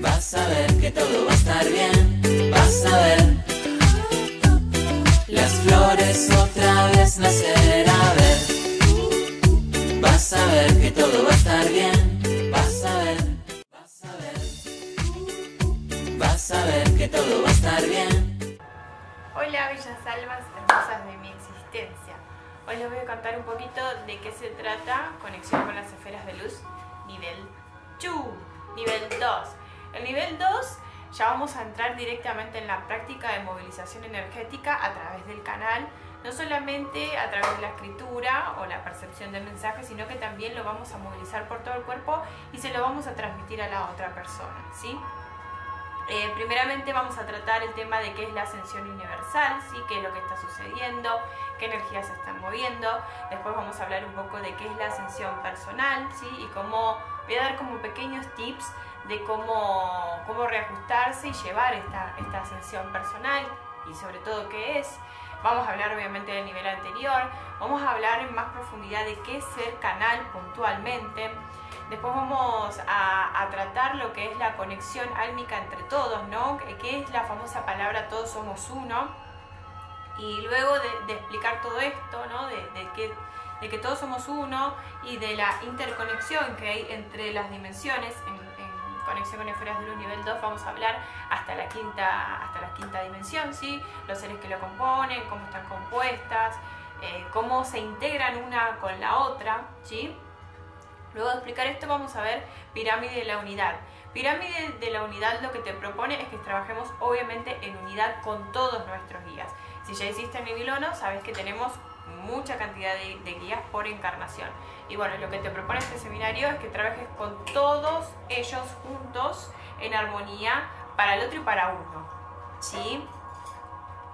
vas a ver que todo va a estar bien, vas a ver. Las flores otra vez nacer, a ver, vas a ver que todo va a estar bien, vas a ver, vas a ver, vas a ver que todo va a estar bien. Hola bellas almas hermosas de mi existencia. Hoy les voy a contar un poquito de qué se trata conexión con las esferas de luz nivel 2, nivel 2. El nivel 2 ya vamos a entrar directamente en la práctica de movilización energética a través del canal, no solamente a través de la escritura o la percepción del mensaje, sino que también lo vamos a movilizar por todo el cuerpo y se lo vamos a transmitir a la otra persona, ¿sí? Eh, primeramente vamos a tratar el tema de qué es la ascensión universal, ¿sí? qué es lo que está sucediendo, qué energías se están moviendo. Después vamos a hablar un poco de qué es la ascensión personal ¿sí? y cómo voy a dar como pequeños tips de cómo, cómo reajustarse y llevar esta, esta ascensión personal y sobre todo qué es. Vamos a hablar obviamente del nivel anterior, vamos a hablar en más profundidad de qué es ser canal puntualmente Después vamos a, tratar lo que es la conexión álmica entre todos, ¿no? Que es la famosa palabra todos somos uno. Y luego de, explicar todo esto, ¿no? De, que, de, que, todos somos uno y de la interconexión que hay entre las dimensiones, en, conexión con esferas de luz nivel 2 vamos a hablar hasta la quinta, hasta la quinta dimensión, ¿sí? Los seres que lo componen, cómo están compuestas, eh, cómo se integran una con la otra, ¿sí? Luego de explicar esto vamos a ver pirámide de la unidad. Pirámide de la unidad lo que te propone es que trabajemos obviamente en unidad con todos nuestros guías. Si ya hiciste 1, sabes que tenemos mucha cantidad de, guías por encarnación. Y bueno, lo que te propone este seminario es que trabajes con todos ellos juntos en armonía para el otro y para uno. ¿Sí?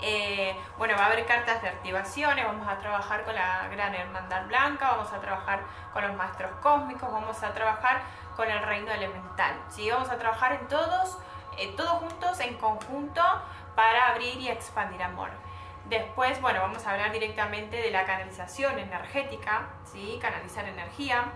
Eh, bueno, va a haber cartas de activaciones, vamos a trabajar con la Gran Hermandad Blanca, vamos a trabajar con los maestros cósmicos, vamos a trabajar con el reino elemental. ¿sí? Vamos a trabajar en todos, eh, todos juntos, en conjunto, para abrir y expandir amor. Después, bueno, vamos a hablar directamente de la canalización energética, ¿sí? canalizar energía.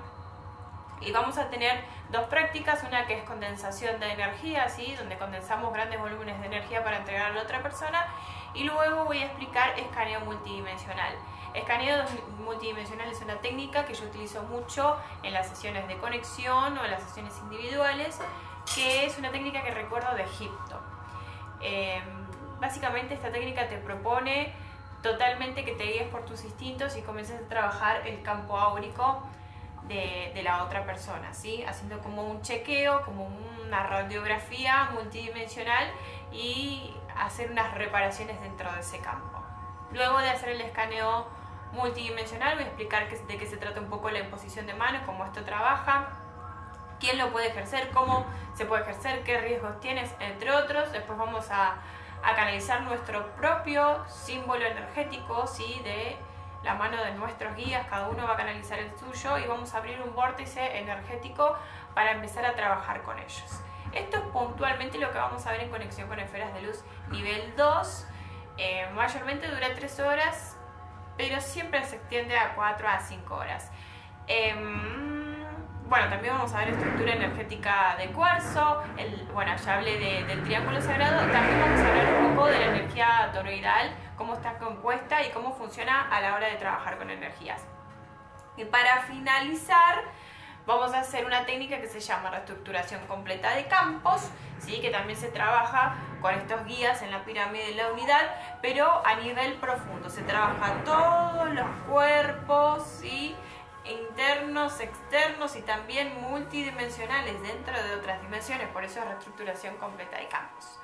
Y vamos a tener dos prácticas, una que es condensación de energía, ¿sí? donde condensamos grandes volúmenes de energía para entregar a la otra persona, y luego voy a explicar escaneo multidimensional. Escaneo multidimensional es una técnica que yo utilizo mucho en las sesiones de conexión o en las sesiones individuales, que es una técnica que recuerdo de Egipto. Em, básicamente esta técnica te propone totalmente que te guíes por tus instintos y comiences a trabajar el campo áurico de, de, la otra persona, ¿sí? haciendo como un chequeo, como una radiografía multidimensional y hacer unas reparaciones dentro de ese campo. Luego de hacer el escaneo multidimensional voy a explicar de qué se trata un poco la imposición de manos, cómo esto trabaja, quién lo puede ejercer, cómo se puede ejercer, qué riesgos tienes, entre otros. Después vamos a, a canalizar nuestro propio símbolo energético, ¿sí? de la mano de nuestros guías, cada uno va a canalizar el suyo y vamos a abrir un vórtice energético para empezar a trabajar con ellos. Esto es puntualmente lo que vamos a ver en conexión con esferas de luz nivel 2. Eh, mayormente dura 3 horas, pero siempre se extiende a 4 a 5 horas. Em, bueno, también vamos a ver estructura energética de cuarzo, el, bueno, ya hablé del triángulo sagrado, también vamos a hablar un poco de la energía toroidal, cómo está compuesta y cómo funciona a la hora de trabajar con energías. Y para finalizar, vamos a hacer una técnica que se llama reestructuración completa de campos, ¿sí? que también se trabaja con estos guías en la pirámide de la unidad, pero a nivel profundo. Se trabaja todos los cuerpos, ¿sí? internos, externos y también multidimensionales dentro de otras dimensiones, por eso es reestructuración completa de campos.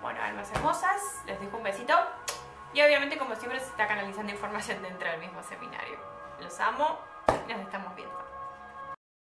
Bueno, almas hermosas, les dejo un besito y obviamente como siempre se está canalizando información dentro del mismo seminario. Los amo y nos estamos viendo.